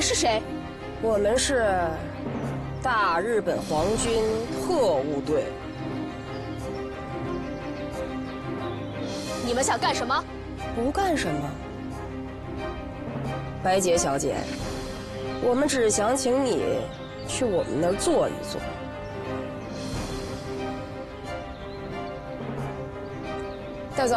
们是谁？我们是大日本皇军特务队。你们想干什么？不干什么。白洁小姐，我们只想请你去我们那儿坐一坐。带走。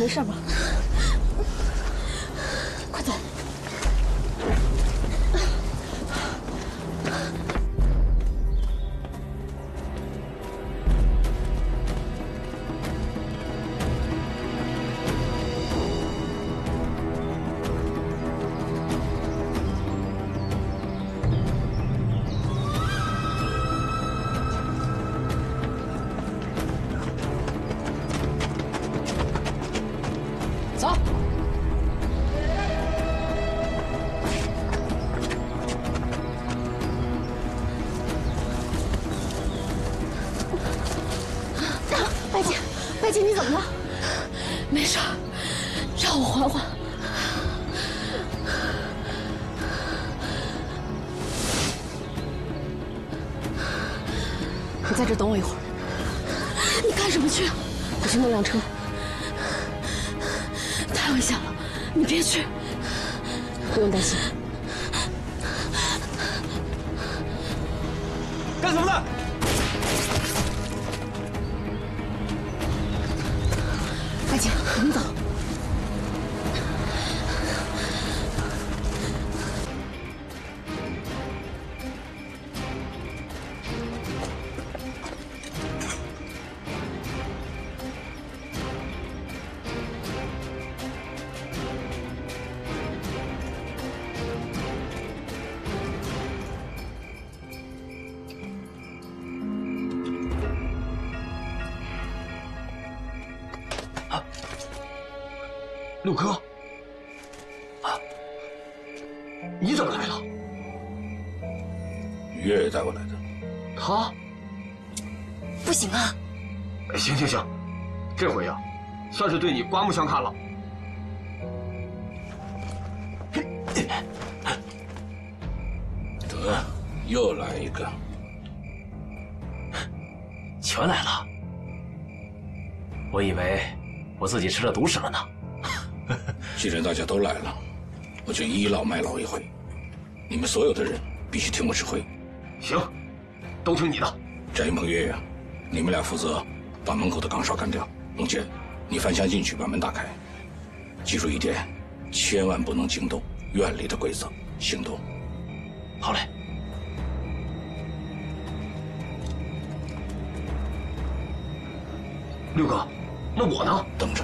没事吧？陆哥，啊，你怎么来了？月月带我来的。他？不行啊！哎行行行，这回呀，算是对你刮目相看了。得，又来一个。全来了，我以为我自己吃了独食了呢。既然大家都来了，我就倚老卖老一回。你们所有的人必须听我指挥。行，都听你的。翟云鹏、月月，你们俩负责把门口的岗哨干掉。龙杰，你翻墙进去把门打开。记住一点，千万不能惊动院里的鬼子。行动。好嘞。六哥，那我呢？等着。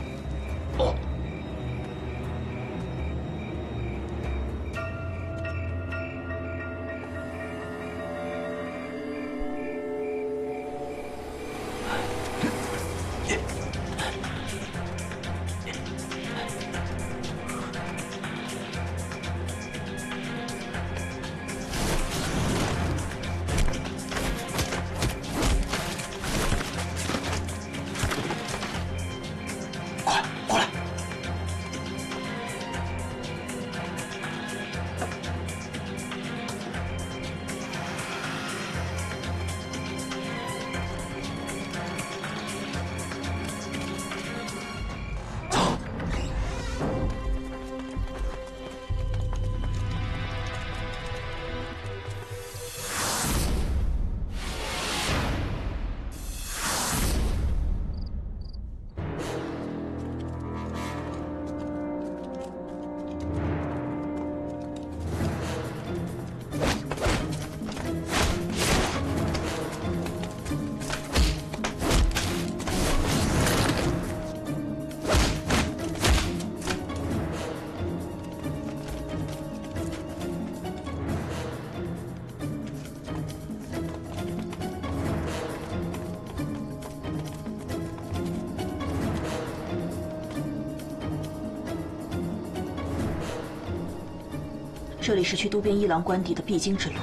这里是去渡边一郎官邸的必经之路，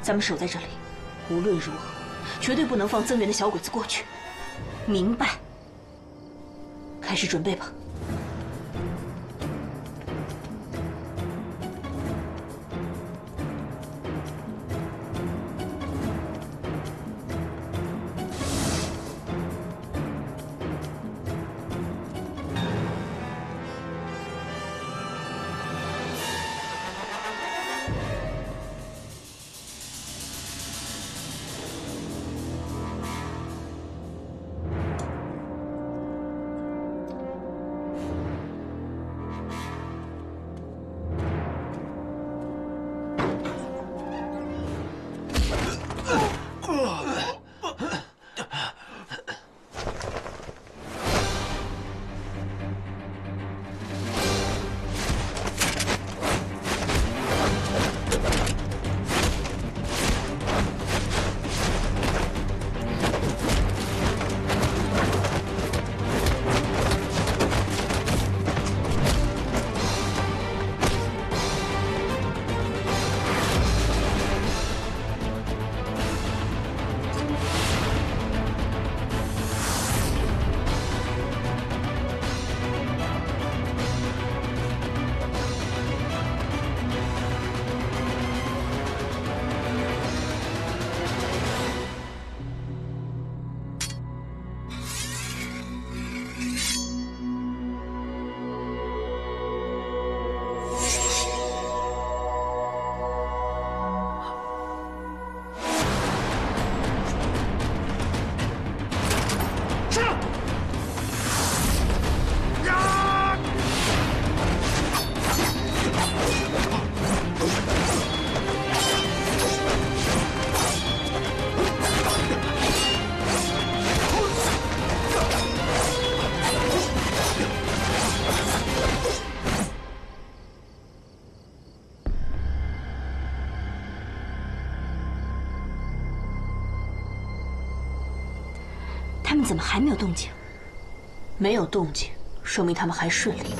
咱们守在这里，无论如何，绝对不能放增援的小鬼子过去。明白？开始准备吧。怎么还没有动静？没有动静，说明他们还顺利。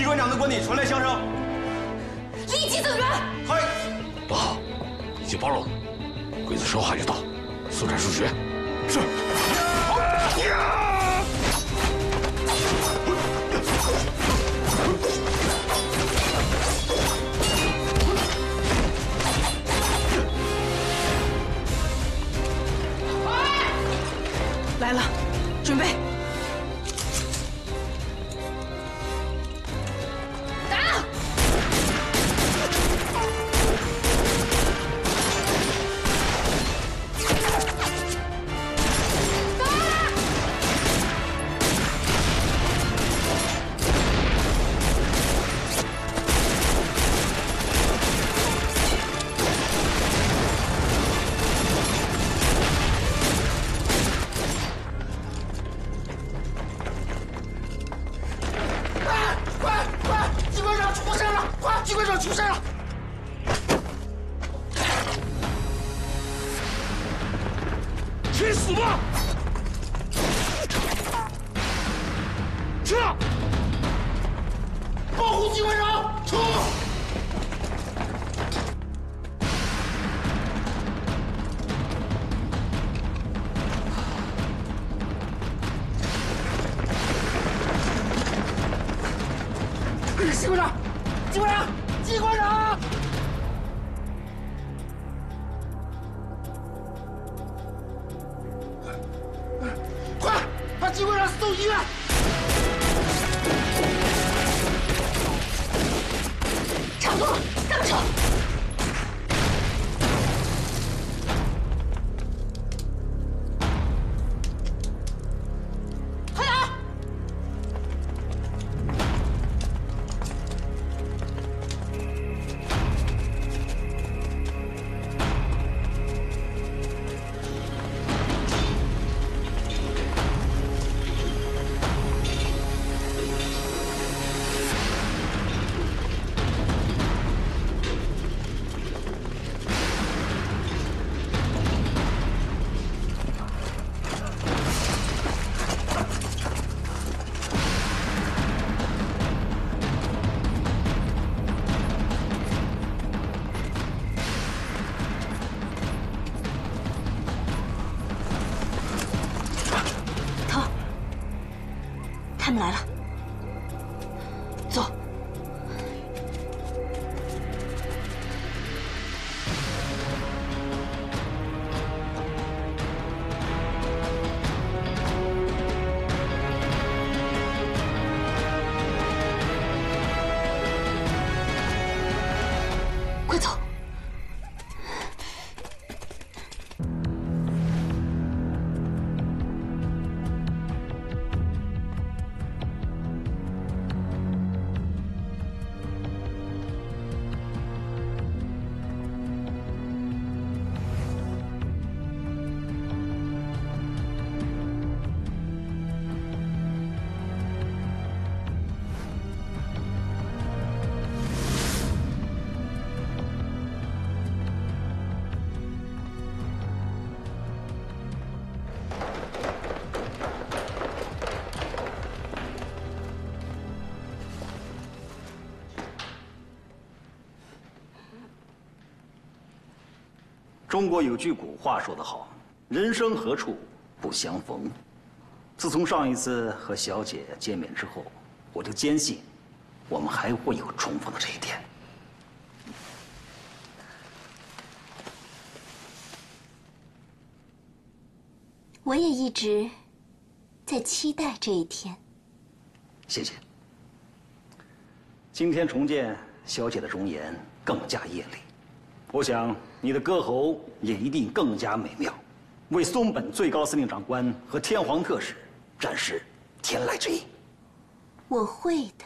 机关长的官邸传来枪声。立即增援！嗨，不好，已经暴露了，鬼子说话就到，速战速决。是。来了，中国有句古话说得好：“人生何处不相逢。”自从上一次和小姐见面之后，我就坚信，我们还会有重逢的这一天。我也一直在期待这一天。谢谢。今天重见小姐的容颜更加艳丽，我想你的歌喉也一定更加美妙，为松本最高司令长官和天皇特使展示天籁之音。我会的。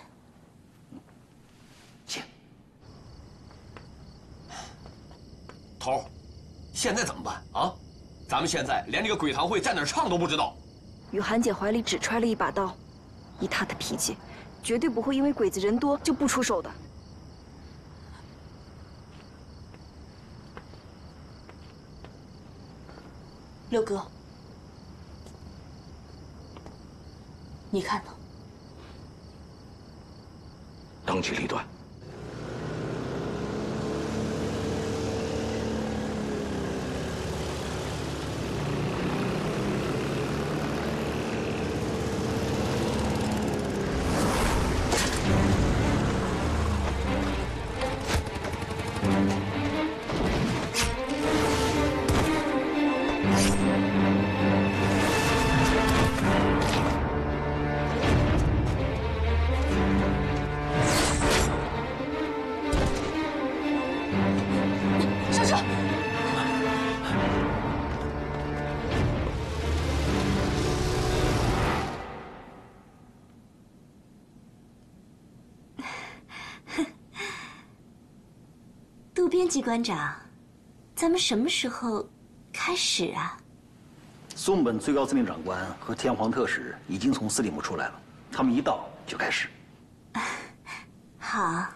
请。头儿，现在怎么办啊？咱们现在连这个鬼堂会在哪儿唱都不知道。雨涵姐怀里只揣了一把刀，以她的脾气，绝对不会因为鬼子人多就不出手的。六哥，你看呢？当机立断。机关长，咱们什么时候开始啊？松本最高司令长官和天皇特使已经从司令部出来了，他们一到就开始。好。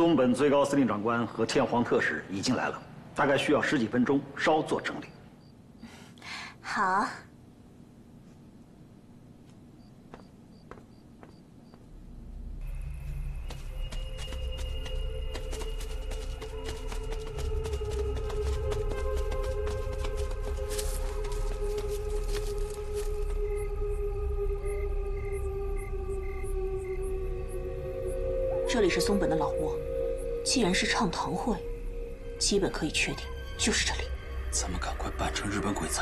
松本最高司令长官和天皇特使已经来了，大概需要十几分钟，稍作整理。好。这里是松本的老，既然是唱堂会，基本可以确定就是这里。咱们赶快扮成日本鬼子，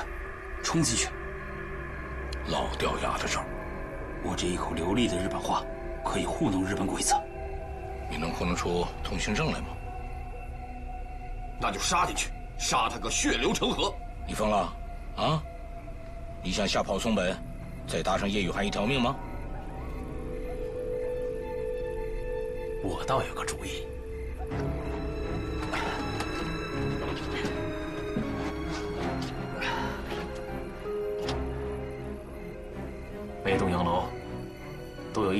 冲进去！老掉牙的事儿，我这一口流利的日本话，可以糊弄日本鬼子。你能糊弄出通行证来吗？那就杀进去，杀他个血流成河！你疯了？啊？你想吓跑松本，再搭上叶雨涵一条命吗？我倒有个主意。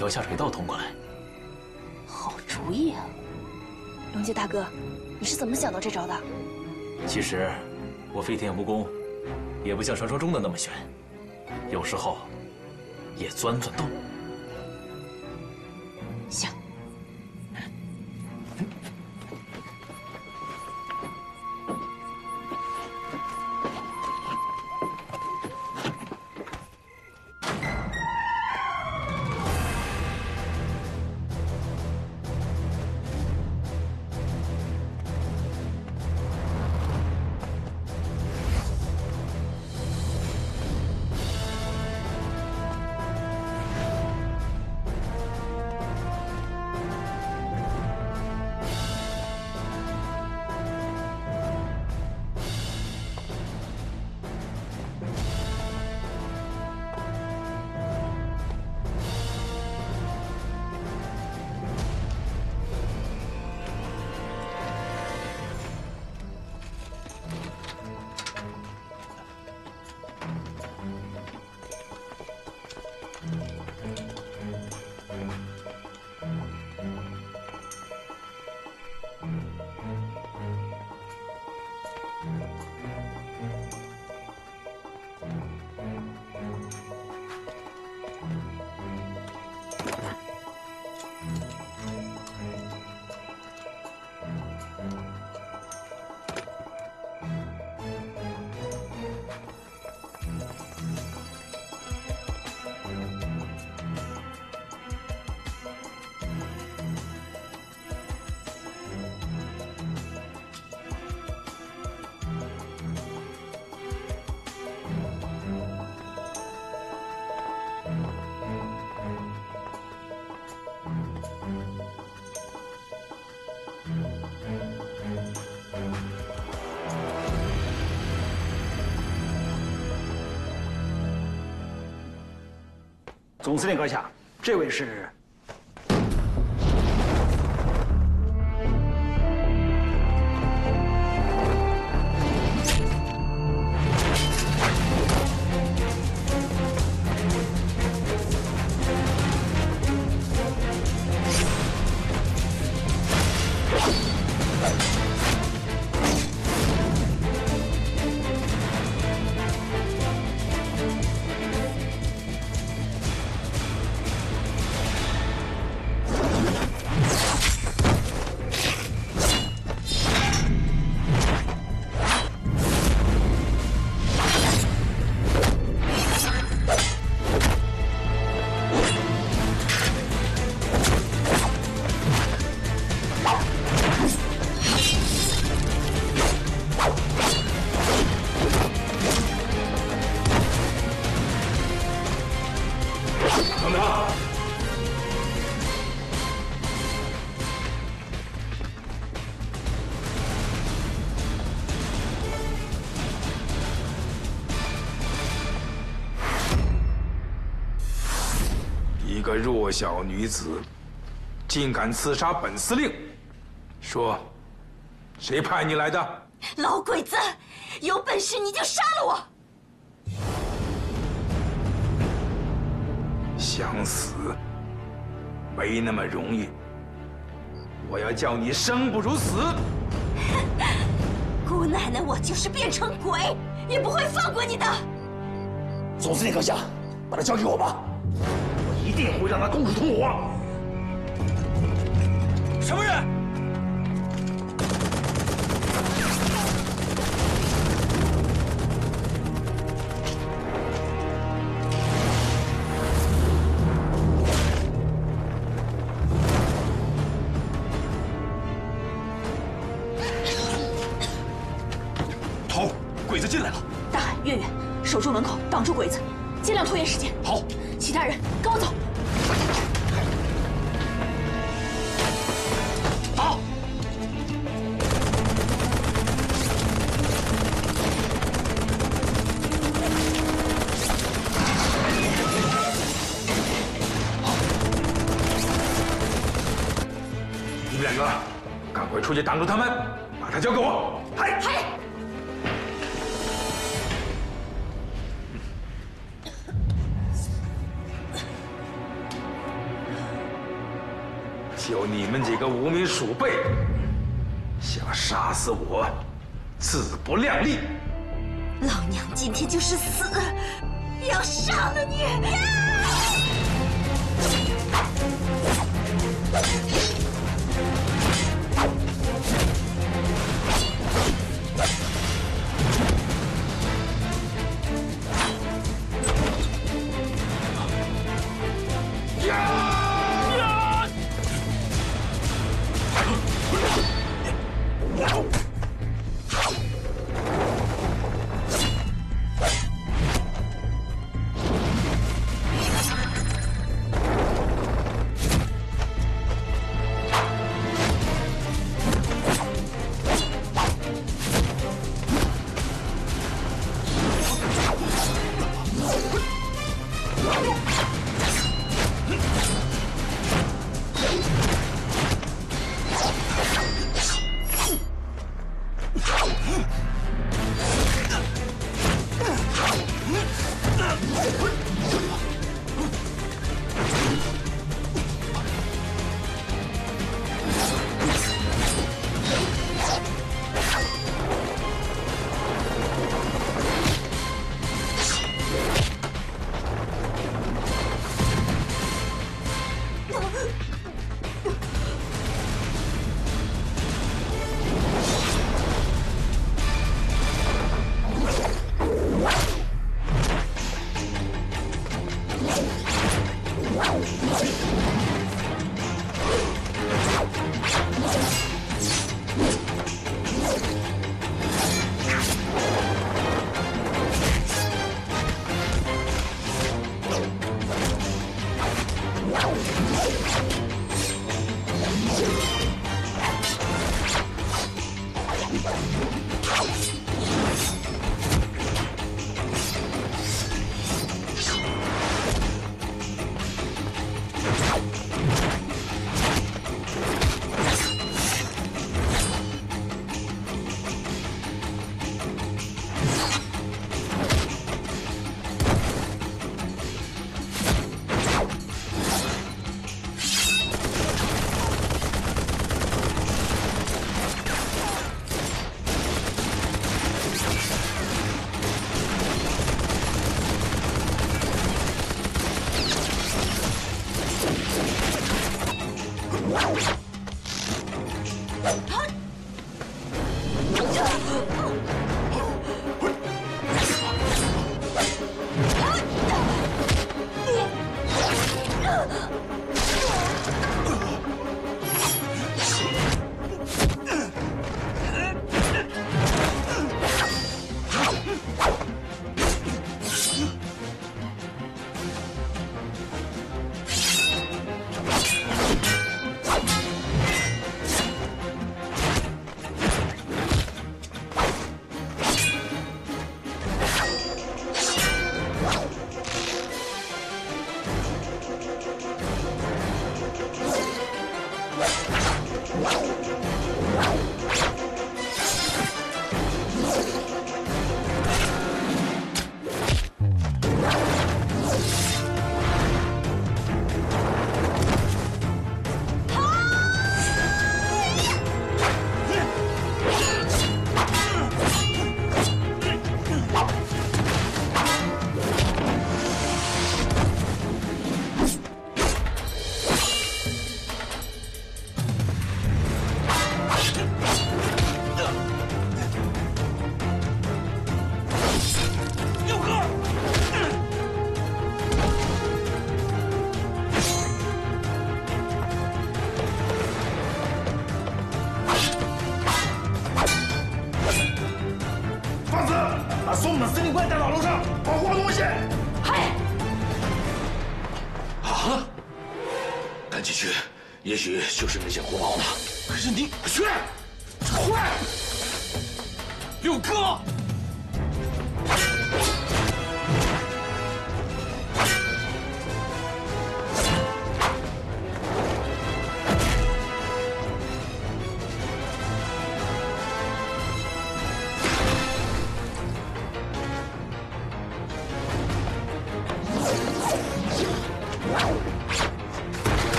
条下水道通过来。好主意啊！龙杰大哥，你是怎么想到这招的？其实，我飞天蜈蚣也不像传说中的那么玄。有时候也钻钻洞。总司令阁下，这位是。个弱小女子，竟敢刺杀本司令！说，谁派你来的？老鬼子，有本事你就杀了我！想死，没那么容易。我要叫你生不如死！姑奶奶，我就是变成鬼，也不会放过你的！总司令阁下，把他交给我吧。一定会让他供出同伙。什么人？们两个赶快出去挡住他们，把他交给我。嗨。嗨。就你们几个无名鼠辈，想杀死我，自不量力！老娘今天就是死，也要杀了你！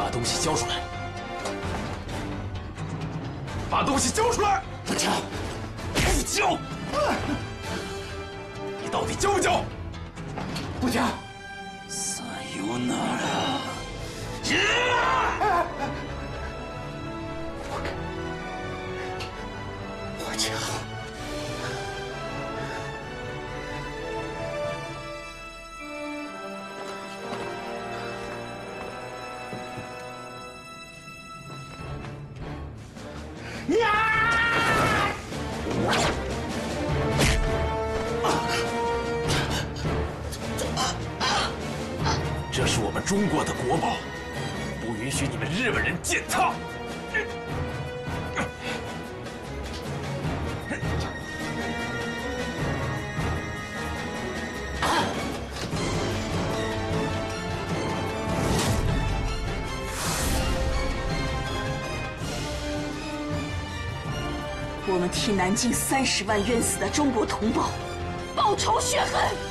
把东西交出来！把东西交出来！不交，不交！你到底交不交？不交。撒由那拉。近三十万冤死的中国同胞报仇雪恨。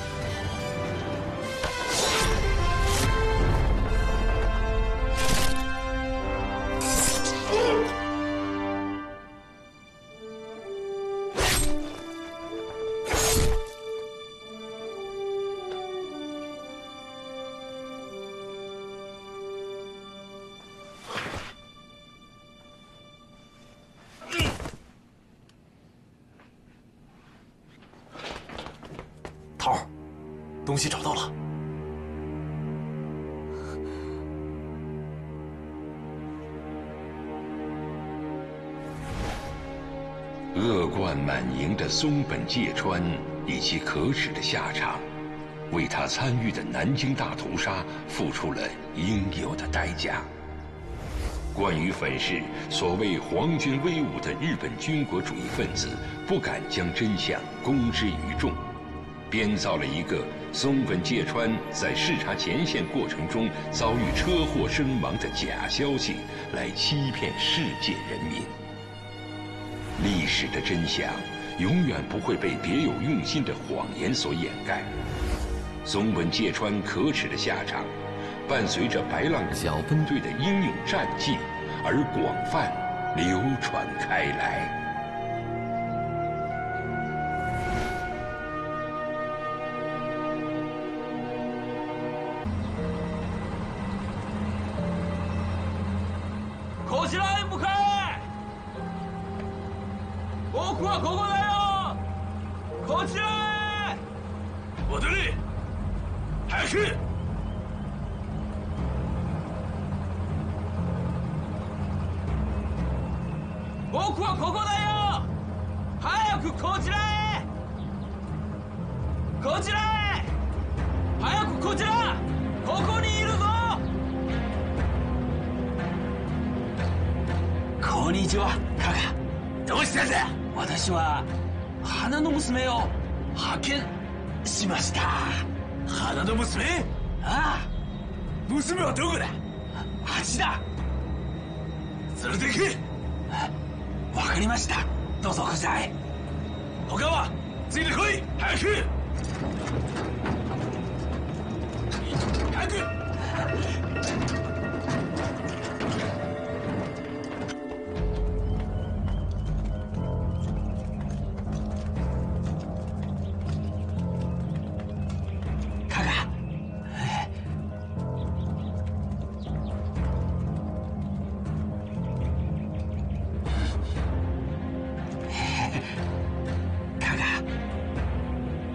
的松本芥川以及可耻的下场，为他参与的南京大屠杀付出了应有的代价。关于粉饰所谓皇军威武的日本军国主义分子，不敢将真相公之于众，编造了一个松本芥川在视察前线过程中遭遇车祸身亡的假消息，来欺骗世界人民。历史的真相永远不会被别有用心的谎言所掩盖。松本芥川可耻的下场，伴随着白浪小分队的英勇战绩而广泛流传开来。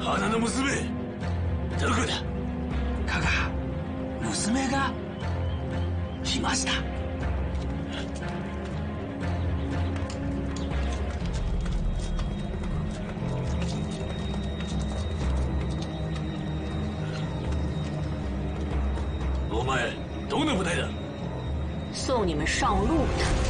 花の娘どこだカカ娘が来ましたお前どんな部隊だ送你们上路的。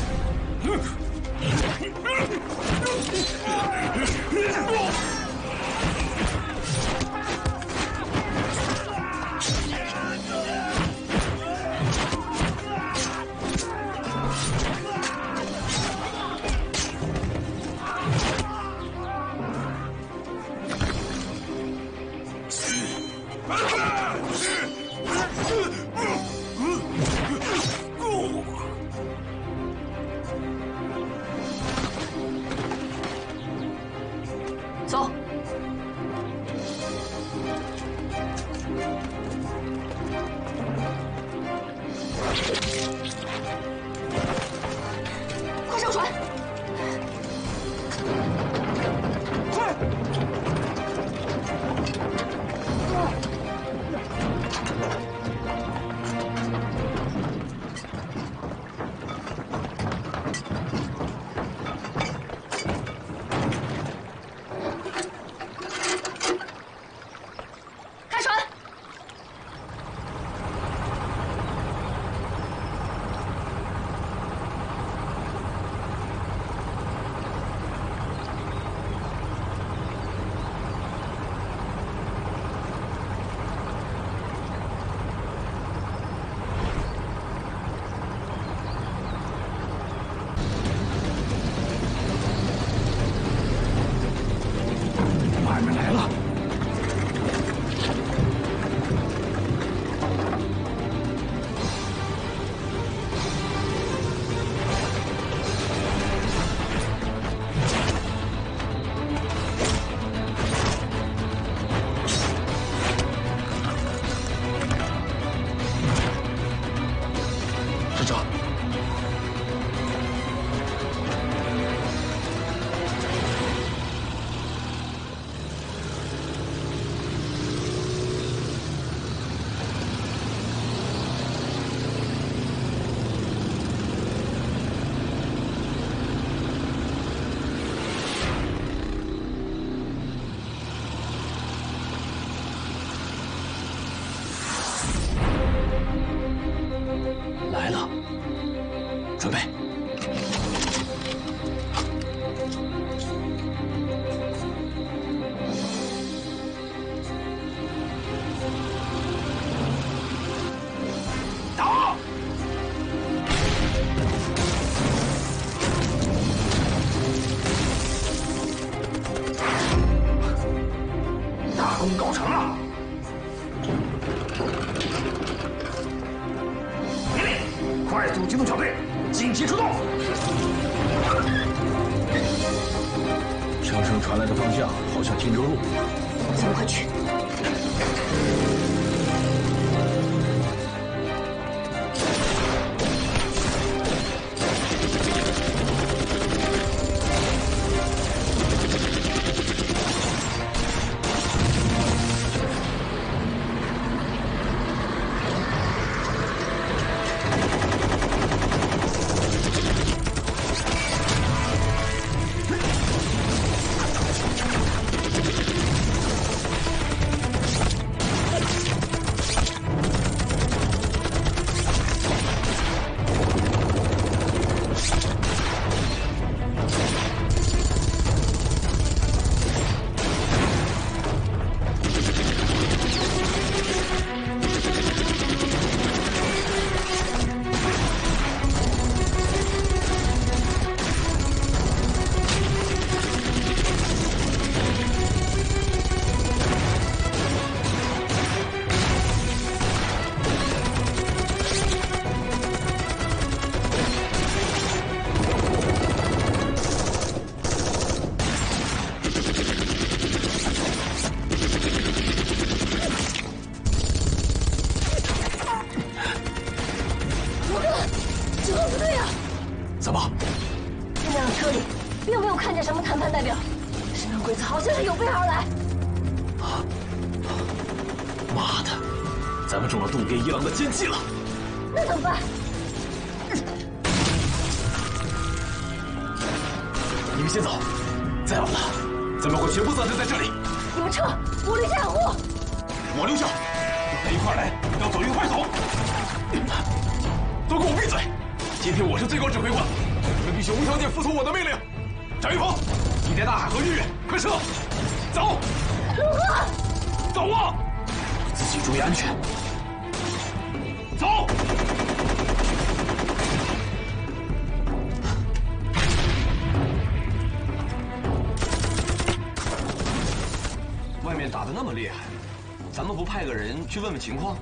去问问情况，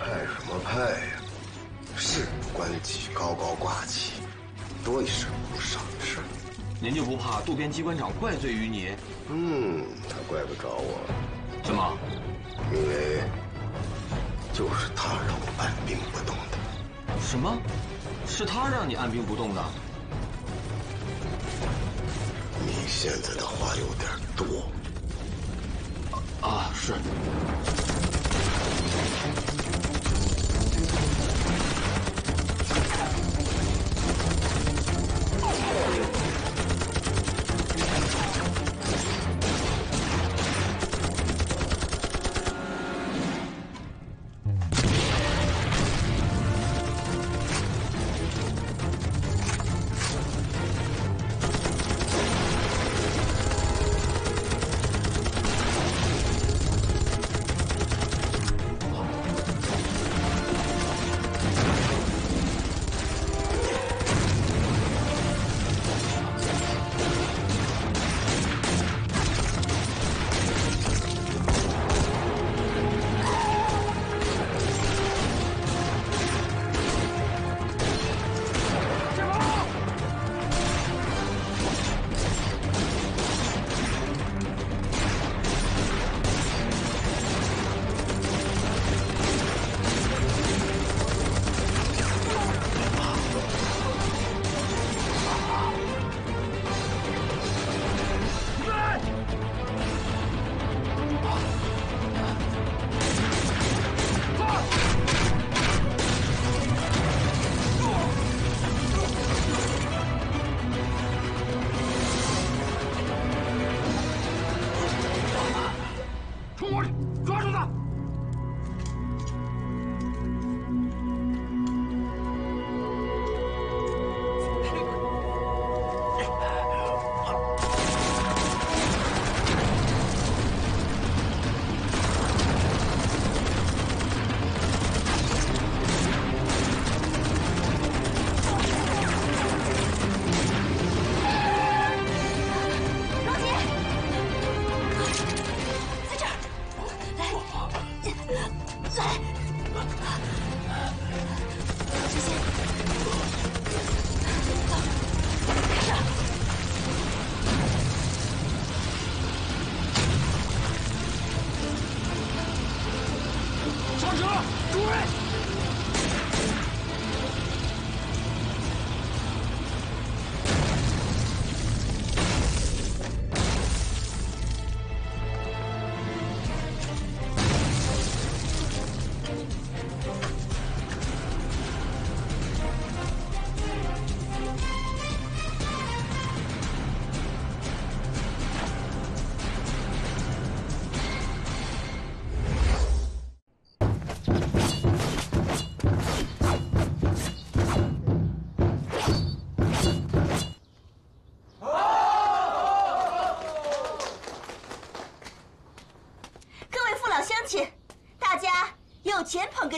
派什么派呀？事不关己，高高挂起，多一事不如少一事。您就不怕渡边机关长怪罪于您？嗯，他怪不着我。怎么？因为就是他让我按兵不动的。什么？是他让你按兵不动的？你现在的话有点多。啊，是。嘴。小心！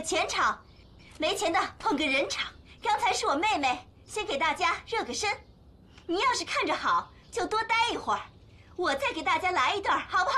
钱场，没钱的捧个人场。刚才是我妹妹，先给大家热个身。你要是看着好，就多待一会儿，我再给大家来一段，好不？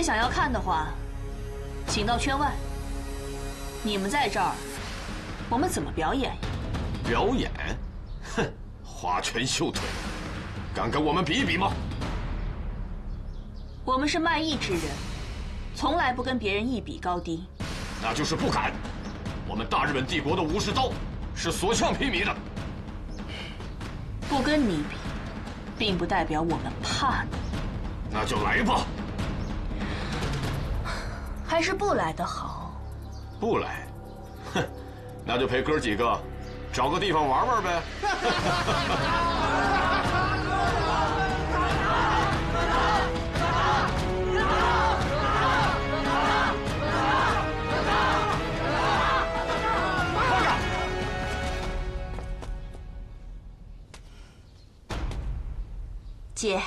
位想要看的话，请到圈外。你们在这儿，我们怎么表演？表演？哼，花拳绣腿，敢跟我们比一比吗？我们是卖艺之人，从来不跟别人一比高低。那就是不敢。我们大日本帝国的武士刀是所向披靡的。不跟你比，并不代表我们怕你。那就来吧。还是不来的好。不来，哼，那就陪哥几个找个地方玩玩呗。姐，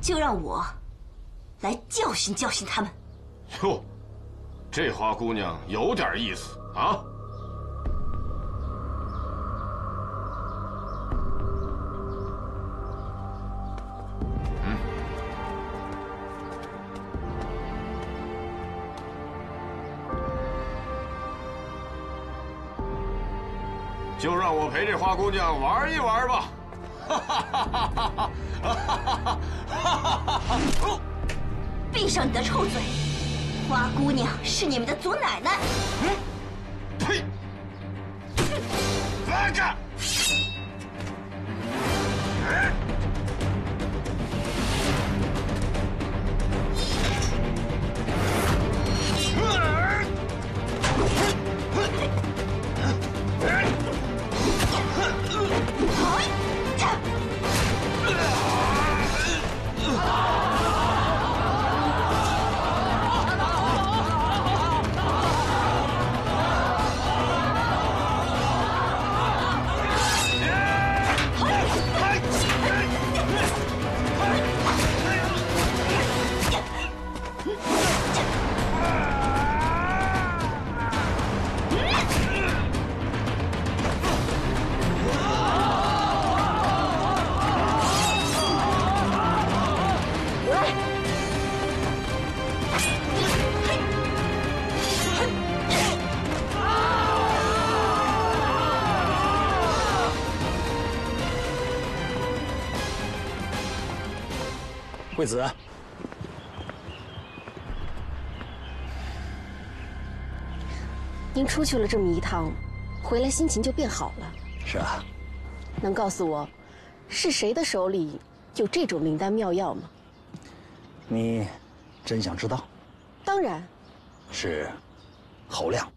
就让我来教训教训他们。哟，这花姑娘有点意思啊！嗯，就让我陪这花姑娘玩一玩吧！哈哈哈哈哈！哈哈哈哈！闭上你的臭嘴！花姑娘是你们的祖奶奶。嗯，呸！八嘎！惠子，您出去了这么一趟，回来心情就变好了。是啊，能告诉我，是谁的手里有这种灵丹妙药吗？你真想知道？当然，是侯亮。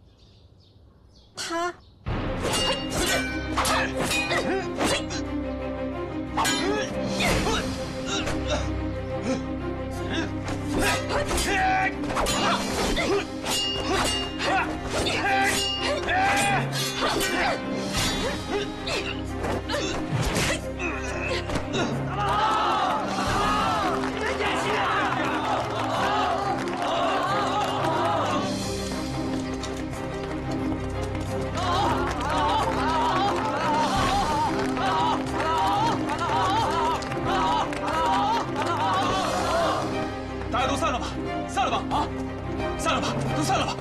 了吧，都散了吧，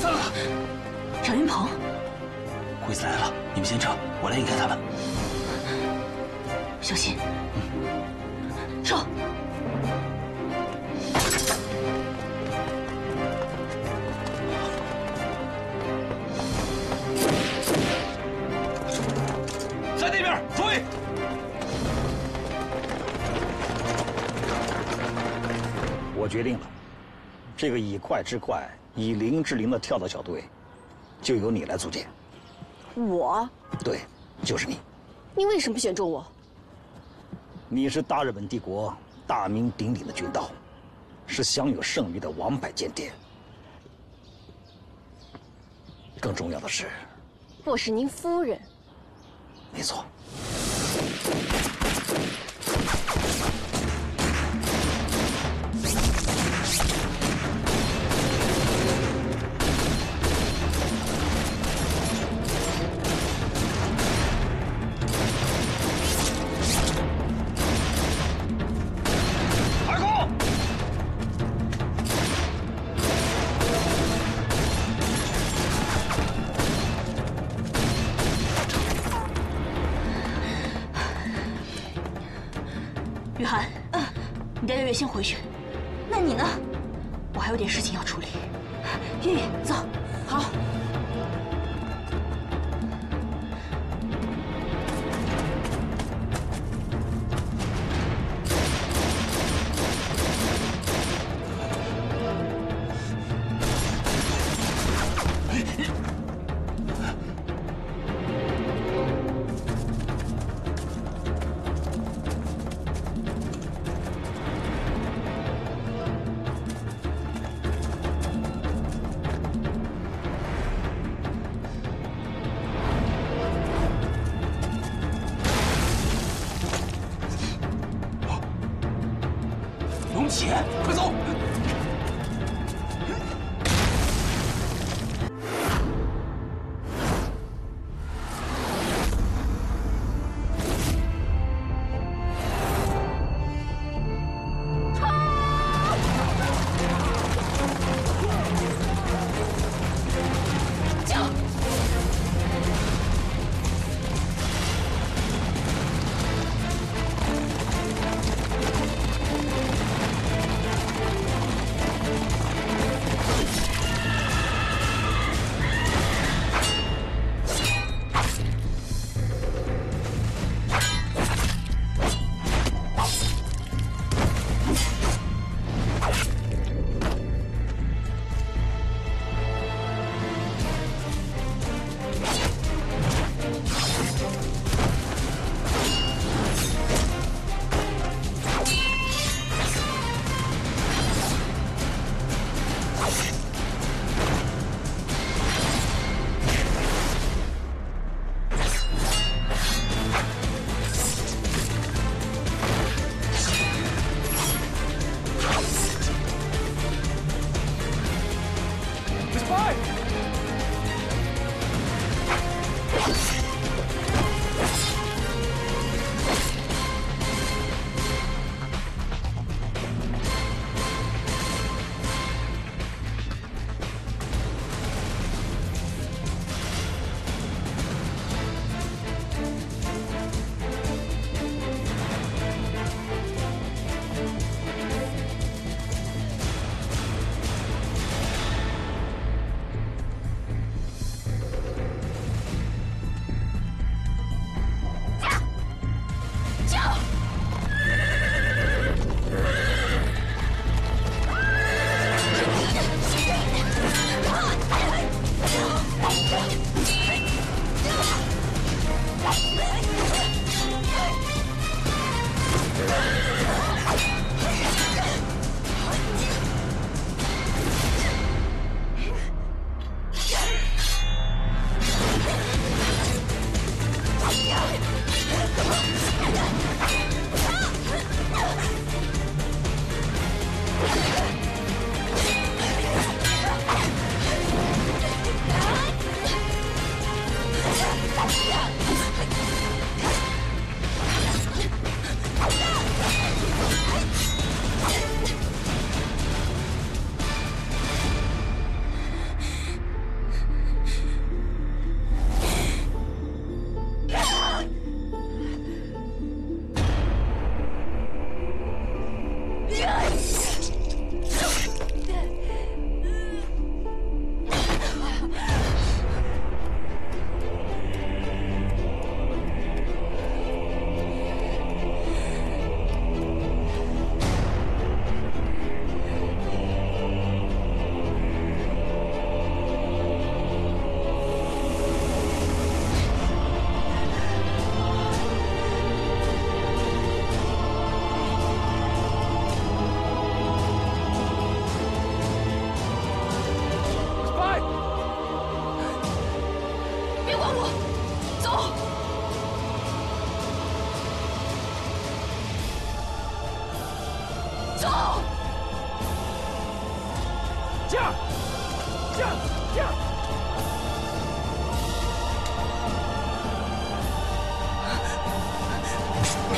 散了吧。翟云鹏，鬼子来了，你们先撤，我来引开他们。小心，撤。在那边，注意！我决定了，这个以快制快、以灵制灵的跳蚤小队，就由你来组建。我？对，就是你。你为什么选中我？你是大日本帝国大名鼎鼎的军刀，是享有盛誉的王牌间谍。更重要的是，我是您夫人。没错。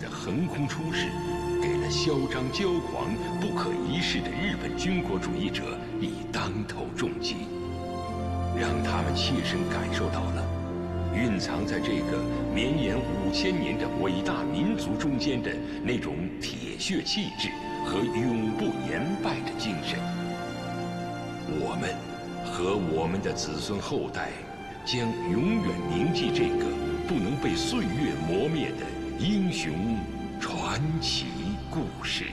的横空出世，给了嚣张骄狂、不可一世的日本军国主义者以当头重击，让他们切身感受到了蕴藏在这个绵延五千年的伟大民族中间的那种铁血气质和永不言败的精神。我们。和我们的子孙后代将永远铭记这个不能被岁月磨灭的英雄传奇故事。